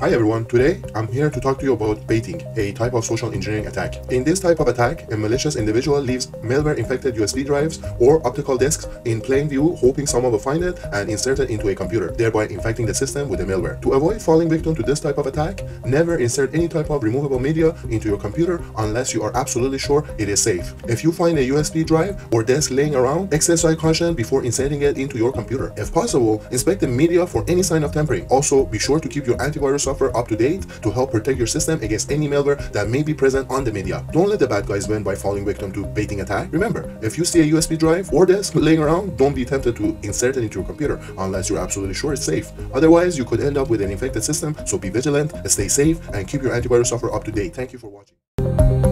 Hi everyone, today I'm here to talk to you about baiting, a type of social engineering attack. In this type of attack, a malicious individual leaves malware infected USB drives or optical disks in plain view hoping someone will find it and insert it into a computer, thereby infecting the system with the malware. To avoid falling victim to this type of attack, never insert any type of removable media into your computer unless you are absolutely sure it is safe. If you find a USB drive or disk laying around, exercise caution before inserting it into your computer. If possible, inspect the media for any sign of tampering. Also, be sure to keep your antivirus software up to date to help protect your system against any malware that may be present on the media. Don't let the bad guys win by falling victim to baiting attack. Remember, if you see a USB drive or disk laying around, don't be tempted to insert it into your computer unless you're absolutely sure it's safe. Otherwise, you could end up with an infected system, so be vigilant, stay safe, and keep your antivirus software up to date. Thank you for watching.